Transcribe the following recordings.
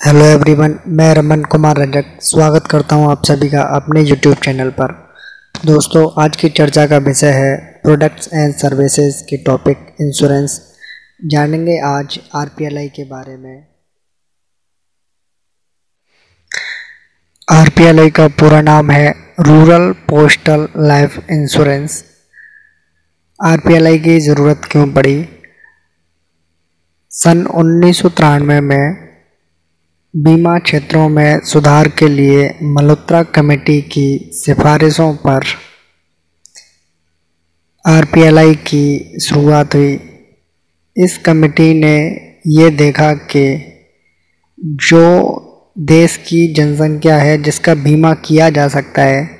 Hello everyone मैं रमन कुमार रजक स्वागत करता हूँ आप सभी का अपने यूट्यूब चैनल पर। दोस्तों, आज की चर्चा का विषय है प्रोडक्ट्स एंड सर्विसेज़ के टॉपिक इंश्योरेंस जानेंगे आज आरपीएलआई के बारे में। आरपीएलआई का पूरा नाम है rural postal life insurance RPLI की ज़रूरत क्यों पड़ी? सन उन्नीस सौ तिरानवे में बीमा क्षेत्रों में सुधार के लिए मल्होत्रा कमेटी की सिफारिशों पर आरपीएलआई की शुरुआत हुई। इस कमेटी ने ये देखा कि जो देश की जनसंख्या है, जिसका बीमा किया जा सकता है,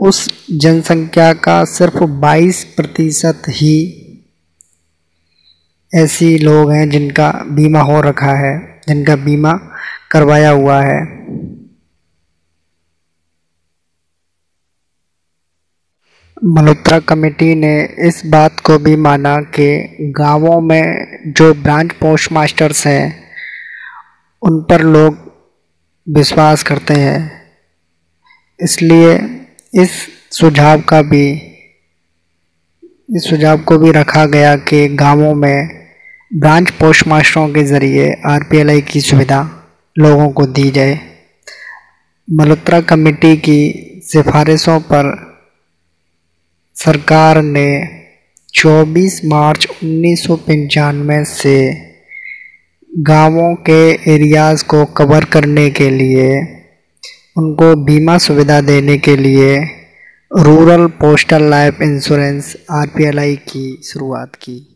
उस जनसंख्या का सिर्फ़ 22 प्रतिशत ही ऐसी लोग हैं जिनका बीमा हो रखा है, जिनका बीमा करवाया हुआ है। मल्होत्रा कमेटी ने इस बात को भी माना कि गाँवों में जो ब्रांच पोस्ट मास्टर्स हैं, उन पर लोग विश्वास करते हैं। इसलिए इस सुझाव का भी, इस सुझाव को भी रखा गया कि गाँवों में ब्रांच पोस्ट मास्टरों के ज़रिए आरपीएलआई की सुविधा लोगों को दी जाए। मल्होत्रा कमेटी की सिफारिशों पर सरकार ने 24 मार्च उन्नीस से गाँवों के एरियाज़ को कवर करने के लिए, उनको बीमा सुविधा देने के लिए rural postal life insurance RPLI की शुरुआत की।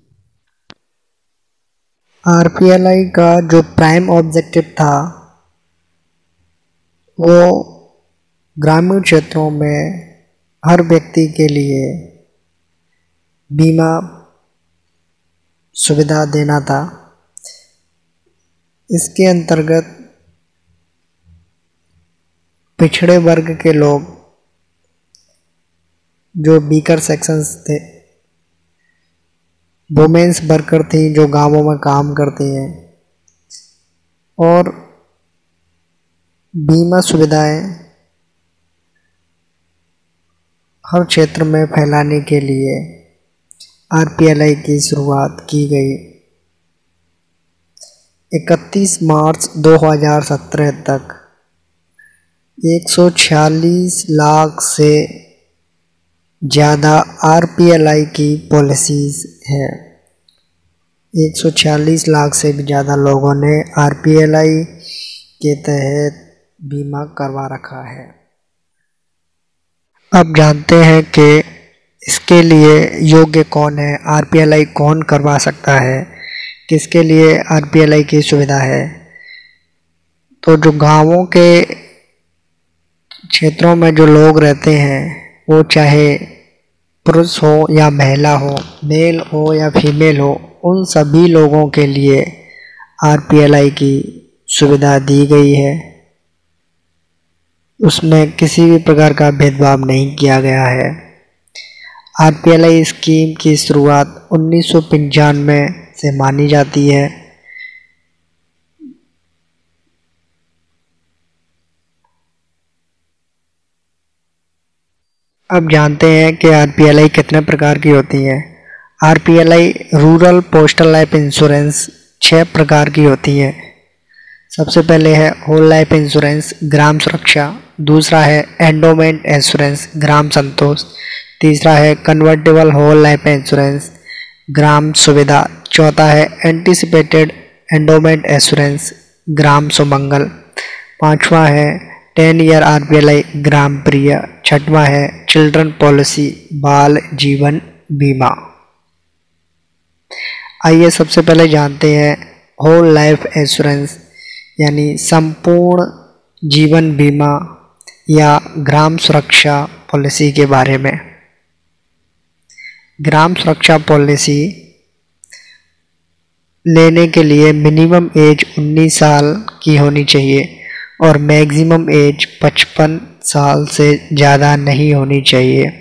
आरपीएलआई का जो प्राइम ऑब्जेक्टिव था, वो ग्रामीण क्षेत्रों में हर व्यक्ति के लिए बीमा सुविधा देना था। इसके अंतर्गत पिछड़े वर्ग के लोग जो बीकर सेक्शंस थे वुमेंस वर्कर थी, जो गाँवों में काम करती हैं। और बीमा सुविधाएँ हर क्षेत्र में फैलाने के लिए आरपीएलआई की शुरुआत की गई। 31 मार्च 2017 तक 146 लाख से ज़्यादा आरपीएलआई की पॉलिसीज़ है। 146 लाख से भी ज़्यादा लोगों ने आरपीएलआई के तहत बीमा करवा रखा है। अब जानते हैं कि इसके लिए योग्य कौन है, आरपीएलआई कौन करवा सकता है, किसके लिए आरपीएलआई की सुविधा है। तो जो गाँवों के क्षेत्रों में जो लोग रहते हैं वो चाहे पुरुष हो या महिला हो मेल हो या फीमेल हो, उन सभी लोगों के लिए आरपीएलआई की सुविधा दी गई है। उसमें किसी भी प्रकार का भेदभाव नहीं किया गया है। आरपीएलआई स्कीम की शुरुआत उन्नीस से मानी जाती है। अब जानते हैं कि आरपीएलआई कितने प्रकार की होती है। RPLI rural postal life insurance छः प्रकार की होती है। सबसे पहले है होल लाइफ इंश्योरेंस, ग्राम सुरक्षा। दूसरा है एंडोमेंट इंश्योरेंस, ग्राम संतोष। तीसरा है convertible whole life insurance Gram Suvidha. चौथा है anticipated endowment insurance Gram Sumangal. पांचवा है टेन ईयर आरपीएलआई ग्राम प्रिय, छठवा है चिल्ड्रन पॉलिसी बाल जीवन बीमा। आइए सबसे पहले जानते हैं होल लाइफ इंश्योरेंस यानी संपूर्ण जीवन बीमा या ग्राम सुरक्षा पॉलिसी के बारे में। ग्राम सुरक्षा पॉलिसी लेने के लिए मिनिमम एज 19 साल की होनी चाहिए। और मैक्सिमम एज 55 साल से ज़्यादा नहीं होनी चाहिए।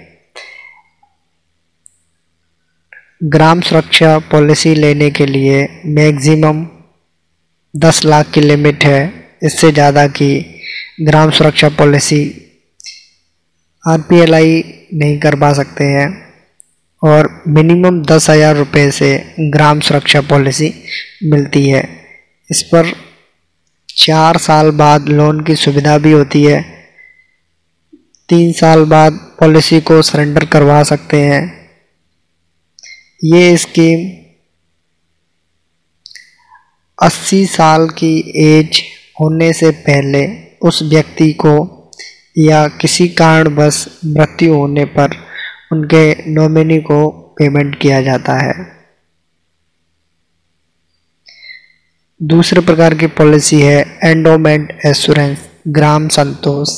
ग्राम सुरक्षा पॉलिसी लेने के लिए मैक्सिमम 10 लाख की लिमिट है। इससे ज़्यादा की ग्राम सुरक्षा पॉलिसी आरपीएलआई नहीं कर पा सकते हैं। और मिनिमम दस हज़ार रुपये से ग्राम सुरक्षा पॉलिसी मिलती है। इस पर चार साल बाद लोन की सुविधा भी होती है। तीन साल बाद पॉलिसी को सरेंडर करवा सकते हैं। ये स्कीम 80 साल की एज होने से पहले उस व्यक्ति को या किसी कारणवश मृत्यु होने पर उनके नॉमिनी को पेमेंट किया जाता है। दूसरे प्रकार की पॉलिसी है एंडोमेंट एश्योरेंस ग्राम संतोष।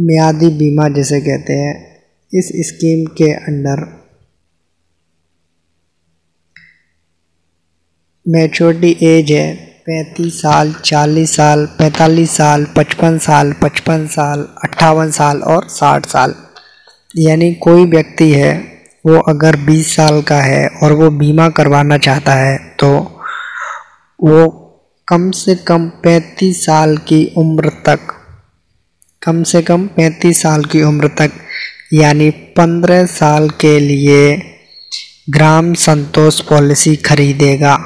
मियादी बीमा जिसे कहते हैं, इस स्कीम के अंडर मैच्योरिटी एज है पैंतीस साल, चालीस साल, पैंतालीस साल, पचपन साल पचपन साल, अट्ठावन साल और साठ साल। यानी कोई व्यक्ति है वो अगर बीस साल का है और वो बीमा करवाना चाहता है तो वो कम से कम पैंतीस साल की उम्र तक, कम से कम पैंतीस साल की उम्र तक, यानी पंद्रह साल के लिए ग्राम संतोष पॉलिसी खरीदेगा।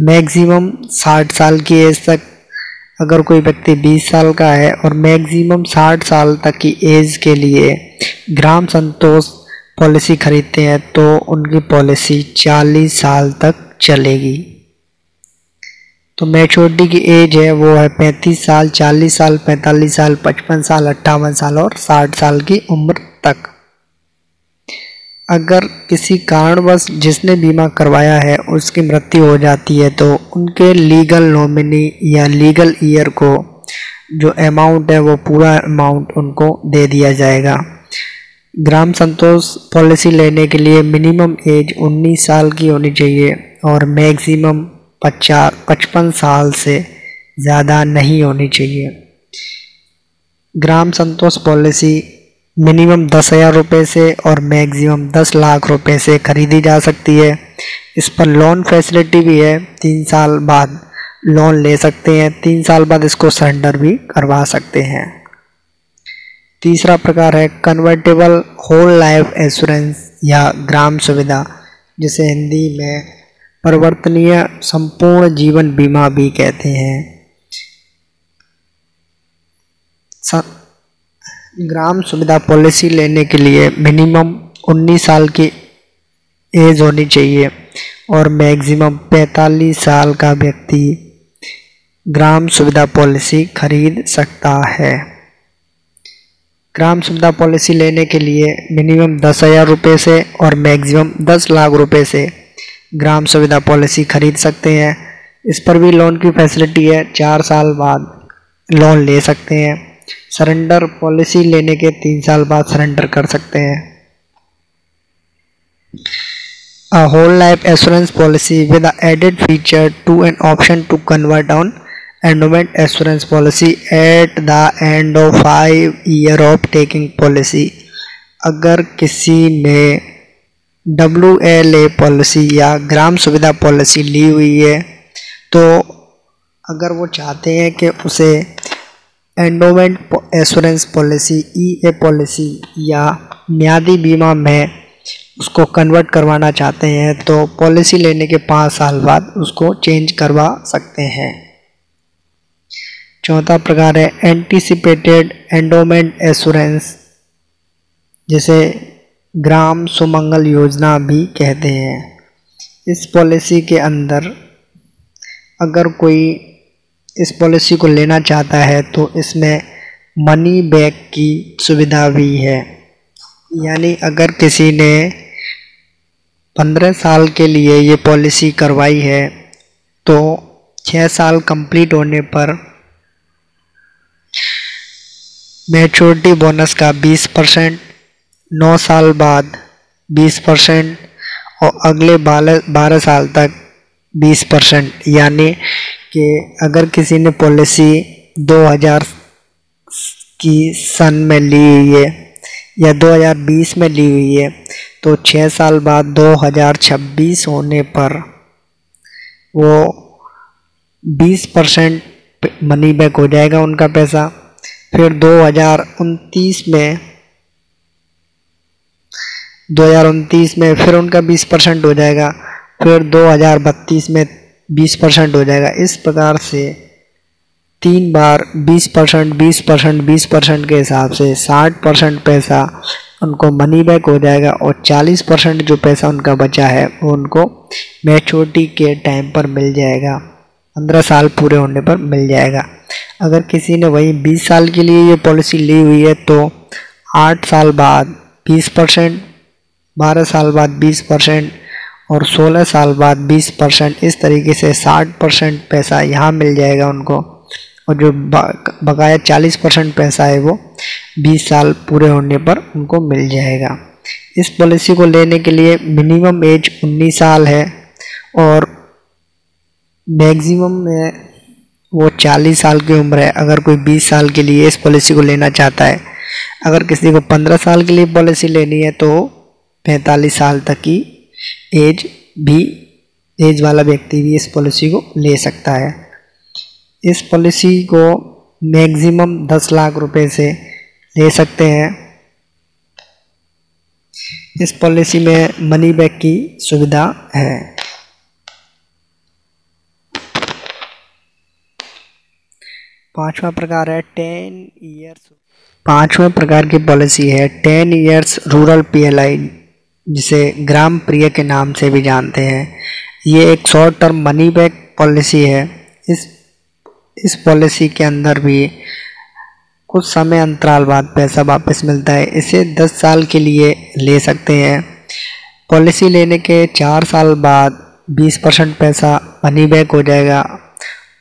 मैक्सिमम साठ साल की एज तक, अगर कोई व्यक्ति बीस साल का है और मैक्सिमम साठ साल तक की एज के लिए ग्राम संतोष पॉलिसी खरीदते हैं तो उनकी पॉलिसी चालीस साल तक चलेगी। तो मैच्योरिटी की एज है, वो है पैंतीस साल, चालीस साल, पैंतालीस साल, पचपन साल, अट्ठावन साल और साठ साल की उम्र तक। अगर किसी कारणवश जिसने बीमा करवाया है, उसकी मृत्यु हो जाती है तो उनके लीगल नॉमिनी या लीगल ईयर को जो अमाउंट है, वो पूरा अमाउंट उनको दे दिया जाएगा। ग्राम संतोष पॉलिसी लेने के लिए मिनिमम एज 19 साल की होनी चाहिए और मैक्सिमम पचास पचपन साल से ज़्यादा नहीं होनी चाहिए। ग्राम संतोष पॉलिसी मिनिमम दस हज़ार रुपये से और मैक्सिमम दस लाख रुपए से ख़रीदी जा सकती है। इस पर लोन फैसिलिटी भी है, तीन साल बाद लोन ले सकते हैं, तीन साल बाद इसको सरेंडर भी करवा सकते हैं। तीसरा प्रकार है कन्वर्टेबल होल लाइफ इंश्योरेंस या ग्राम सुविधा, जिसे हिंदी में परिवर्तनीय संपूर्ण जीवन बीमा भी कहते हैं। ग्राम सुविधा पॉलिसी लेने के लिए मिनिमम 19 साल की एज होनी चाहिए और मैक्सिमम 45 साल का व्यक्ति ग्राम सुविधा पॉलिसी खरीद सकता है। ग्राम सुविधा पॉलिसी लेने के लिए मिनिमम दस हज़ार रुपये से और मैक्सिमम दस लाख रुपए से ग्राम सुविधा पॉलिसी खरीद सकते हैं। इस पर भी लोन की फैसिलिटी है, चार साल बाद लोन ले सकते हैं। सरेंडर पॉलिसी लेने के तीन साल बाद सरेंडर कर सकते हैं। Whole life life policy a added feature to an option to convert on endowment assurance policy at the end of five year of taking policy. अगर किसी ने डब्ल्यू एल ए पॉलिसी या ग्राम सुविधा पॉलिसी ली हुई है तो अगर वो चाहते हैं कि उसे endowment assurance policy E A policy या म्यादी बीमा में उसको कन्वर्ट करवाना चाहते हैं तो पॉलिसी लेने के पाँच साल बाद उसको चेंज करवा सकते हैं। चौथा प्रकार है एंटीसिपेटेड एंडोमेंट एश्योरेंस जिसे ग्राम सुमंगल योजना भी कहते हैं। इस पॉलिसी के अंदर अगर कोई इस पॉलिसी को लेना चाहता है तो इसमें मनी बैक की सुविधा भी है। यानी अगर किसी ने पंद्रह साल के लिए ये पॉलिसी करवाई है तो छः साल कंप्लीट होने पर मैच्योरिटी बोनस का बीस परसेंट, नौ साल बाद बीस परसेंट और अगले बारह साल तक बीस परसेंट। यानी कि अगर किसी ने पॉलिसी 2000 की सन में ली हुई है या 2020 में ली हुई है तो छः साल बाद 2026 होने पर वो बीस परसेंट मनी बैक हो जाएगा उनका पैसा। फिर दो हज़ार उनतीस में, दो हज़ार उनतीस में फिर उनका बीस परसेंट हो जाएगा, फिर दो हज़ार बत्तीस में बीस परसेंट हो जाएगा। इस प्रकार से तीन बार बीस परसेंट बीस परसेंट बीस परसेंट के हिसाब से साठ परसेंट पैसा उनको मनी बैक हो जाएगा और चालीस परसेंट जो पैसा उनका बचा है वो उनको मैच्योरिटी के टाइम पर मिल जाएगा। पंद्रह साल पूरे होने पर मिल जाएगा। अगर किसी ने वही बीस साल के लिए ये पॉलिसी ली हुई है तो आठ साल बाद बीस परसेंट, बारह साल बाद बीस परसेंट और सोलह साल बाद बीस परसेंट, इस तरीके से साठ परसेंट पैसा यहाँ मिल जाएगा उनको। और जो बकाया चालीस परसेंट पैसा है वो बीस साल पूरे होने पर उनको मिल जाएगा। इस पॉलिसी को लेने के लिए मिनिमम एज उन्नीस साल है और मैक्सिमम में वो चालीस साल की उम्र है। अगर कोई बीस साल के लिए इस पॉलिसी को लेना चाहता है, अगर किसी को पंद्रह साल के लिए पॉलिसी लेनी है तो पैंतालीस साल तक की एज भी एज वाला व्यक्ति भी इस पॉलिसी को ले सकता है। इस पॉलिसी को मैक्सिमम दस लाख रुपए से ले सकते हैं। इस पॉलिसी में मनी बैक की सुविधा है। पांचवा प्रकार है टेन ईयर्स पांचवा प्रकार की पॉलिसी है टेन ईयर्स रूरल पीएलआई जिसे ग्राम प्रिय के नाम से भी जानते हैं। ये एक short term money back policy है। इस इस पॉलिसी के अंदर भी कुछ समय अंतराल बाद पैसा वापस मिलता है। इसे 10 साल के लिए ले सकते हैं। पॉलिसी लेने के चार साल बाद 20 परसेंट पैसा मनी बैक हो जाएगा।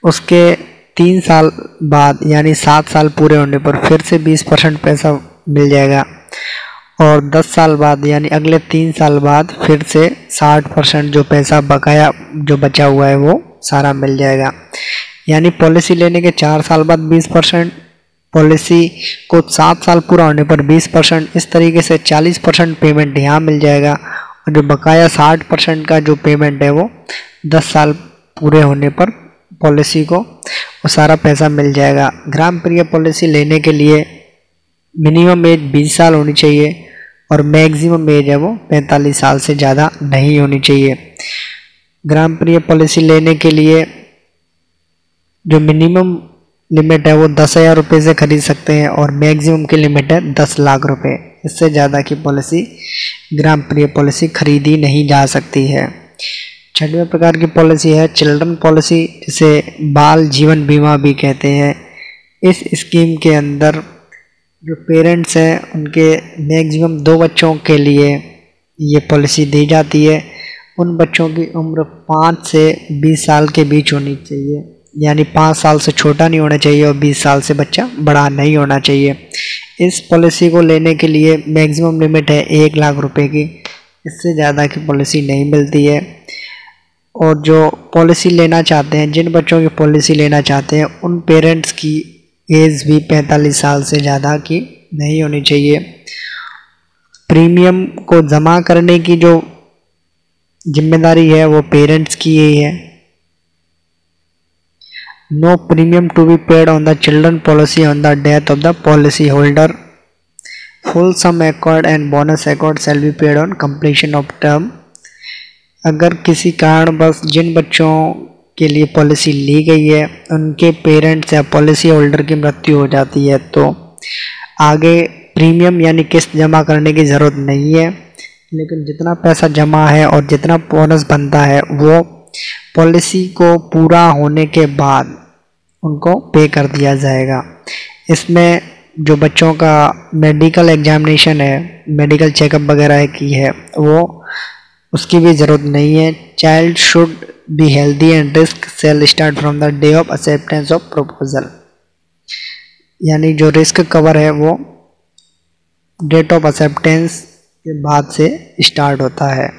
उसके तीन साल बाद, यानी सात साल पूरे होने पर फिर से 20 परसेंट पैसा मिल जाएगा। और 10 साल बाद, यानी अगले तीन साल बाद फिर से 60 परसेंट जो पैसा बकाया, जो बचा हुआ है, वो सारा मिल जाएगा। यानी पॉलिसी लेने के चार साल बाद बीस परसेंट, पॉलिसी को सात साल पूरा होने पर बीस परसेंट, इस तरीके से चालीस परसेंट पेमेंट यहाँ मिल जाएगा। और जो बकाया साठ परसेंट का जो पेमेंट है, वो दस साल पूरे होने पर पॉलिसी को, वो सारा पैसा मिल जाएगा। ग्राम प्रिय पॉलिसी लेने के लिए मिनिमम एज बीस साल होनी चाहिए और मैक्सिमम एज है वो पैंतालीस साल से ज़्यादा नहीं होनी चाहिए। ग्राम प्रिय पॉलिसी लेने के लिए जो मिनिमम लिमिट है वो दस हज़ार रुपये से खरीद सकते हैं और मैक्सिमम की लिमिट है दस लाख रुपए। इससे ज़्यादा की पॉलिसी ग्राम प्रिय पॉलिसी खरीदी नहीं जा सकती है। छठवें प्रकार की पॉलिसी है, चिल्ड्रन पॉलिसी, जिसे बाल जीवन बीमा भी कहते हैं। इस स्कीम के अंदर जो पेरेंट्स हैं, उनके मैक्सिमम दो बच्चों के लिए ये पॉलिसी दी जाती है। उन बच्चों की उम्र पाँच से बीस साल के बीच होनी चाहिए। यानी पाँच साल से छोटा नहीं होना चाहिए और बीस साल से बच्चा बड़ा नहीं होना चाहिए। इस पॉलिसी को लेने के लिए मैक्सिमम लिमिट है एक लाख रुपए की। इससे ज़्यादा की पॉलिसी नहीं मिलती है। और जो पॉलिसी लेना चाहते हैं, जिन बच्चों की पॉलिसी लेना चाहते हैं, उन पेरेंट्स की एज भी 45 साल से ज़्यादा की नहीं होनी चाहिए। प्रीमियम को जमा करने की जो ज़िम्मेदारी है, वो पेरेंट्स की ही है। No premium to be paid on the children policy on the death of the policy holder full sum assured and bonus assured shall be paid on completion of term अगर किसी कारण बस जिन बच्चों के लिए पॉलिसी ली गई है, उनके पेरेंट्स या पॉलिसी होल्डर की मृत्यु हो जाती है तो आगे प्रीमियम यानी किस्त जमा करने की ज़रूरत नहीं है। लेकिन जितना पैसा जमा है और जितना बोनस बनता है, वो पॉलिसी को पूरा होने के बाद उनको पे कर दिया जाएगा। इसमें जो बच्चों का मेडिकल एग्जामिनेशन है, मेडिकल चेकअप वगैरह की है, वो उसकी भी ज़रूरत नहीं है। Child should be healthy and risk shall start from the day of acceptance of proposal यानी जो रिस्क कवर है वो डेट ऑफ़ एक्सेप्टेंस के बाद से स्टार्ट होता है।